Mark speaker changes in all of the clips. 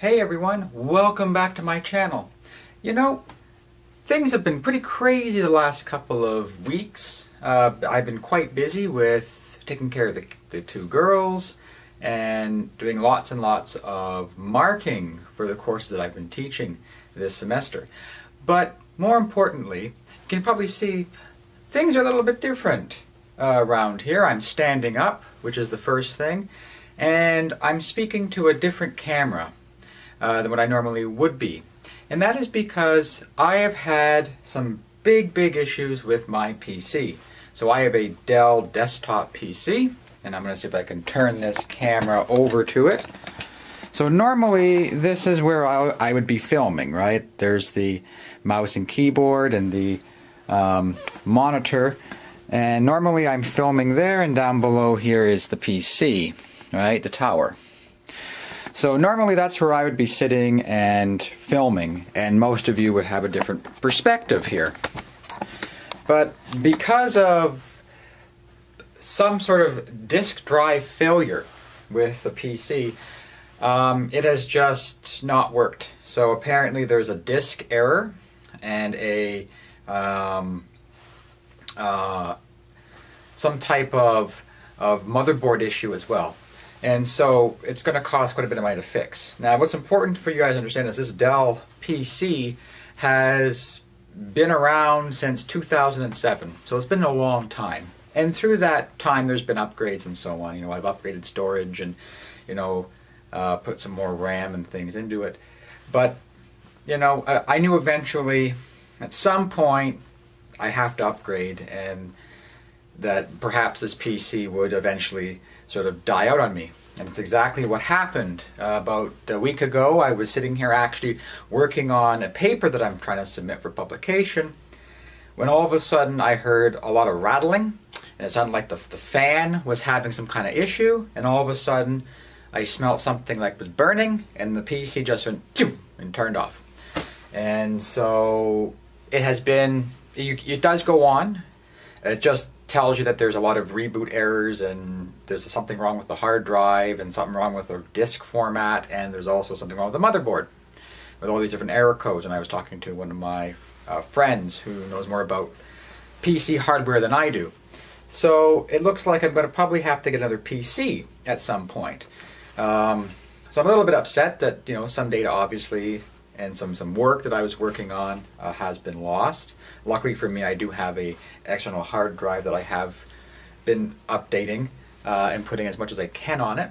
Speaker 1: Hey everyone, welcome back to my channel. You know, things have been pretty crazy the last couple of weeks. Uh, I've been quite busy with taking care of the, the two girls and doing lots and lots of marking for the courses that I've been teaching this semester. But more importantly, you can probably see things are a little bit different uh, around here. I'm standing up, which is the first thing, and I'm speaking to a different camera uh, than what I normally would be. And that is because I have had some big, big issues with my PC. So I have a Dell desktop PC, and I'm going to see if I can turn this camera over to it. So normally this is where I, I would be filming, right? There's the mouse and keyboard and the um, monitor. And normally I'm filming there, and down below here is the PC, right? The tower. So normally that's where I would be sitting and filming, and most of you would have a different perspective here. But because of some sort of disk drive failure with the PC, um, it has just not worked. So apparently there's a disk error and a um, uh, some type of, of motherboard issue as well. And so it's going to cost quite a bit of money to fix. Now, what's important for you guys to understand is this Dell PC has been around since 2007, so it's been a long time. And through that time, there's been upgrades and so on. You know, I've upgraded storage and, you know, uh, put some more RAM and things into it. But, you know, I, I knew eventually, at some point, I have to upgrade, and that perhaps this PC would eventually sort of die out on me. And it's exactly what happened. Uh, about a week ago, I was sitting here actually working on a paper that I'm trying to submit for publication when all of a sudden I heard a lot of rattling, and it sounded like the, the fan was having some kind of issue, and all of a sudden I smelled something like was burning, and the PC just went and turned off. And so it has been, it does go on. It just tells you that there's a lot of reboot errors and there's something wrong with the hard drive and something wrong with the disk format and there's also something wrong with the motherboard with all these different error codes and I was talking to one of my uh, friends who knows more about PC hardware than I do. So it looks like I'm going to probably have to get another PC at some point. Um, so I'm a little bit upset that you know some data obviously and some some work that I was working on uh, has been lost. Luckily for me, I do have a external hard drive that I have been updating uh, and putting as much as I can on it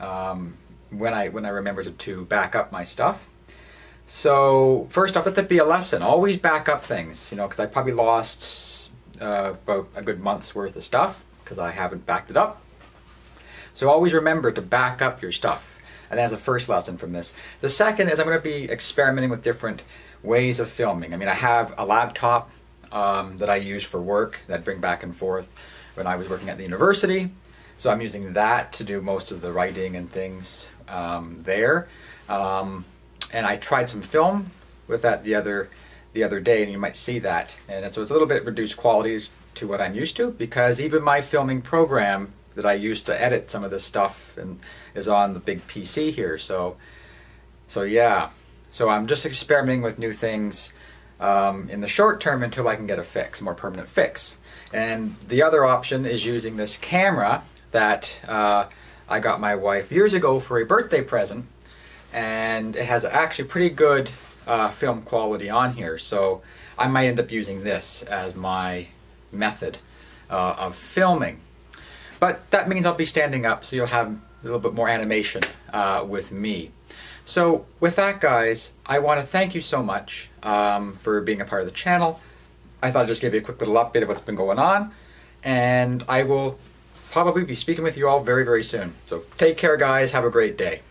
Speaker 1: um, when I when I remember to, to back up my stuff. So first off, let that be a lesson. Always back up things, you know, because I probably lost uh, about a good month's worth of stuff because I haven't backed it up. So always remember to back up your stuff. And that's the first lesson from this. The second is I'm going to be experimenting with different ways of filming. I mean, I have a laptop um, that I use for work that I bring back and forth when I was working at the university. So I'm using that to do most of the writing and things um, there. Um, and I tried some film with that the other the other day, and you might see that. And so it's a little bit reduced quality to what I'm used to because even my filming program that I use to edit some of this stuff and is on the big PC here. So, so yeah. So I'm just experimenting with new things um, in the short term until I can get a fix, a more permanent fix. And the other option is using this camera that uh, I got my wife years ago for a birthday present. And it has actually pretty good uh, film quality on here. So I might end up using this as my method uh, of filming. But that means I'll be standing up, so you'll have a little bit more animation uh, with me. So with that, guys, I want to thank you so much um, for being a part of the channel. I thought I'd just give you a quick little update of what's been going on, and I will probably be speaking with you all very, very soon. So take care, guys. Have a great day.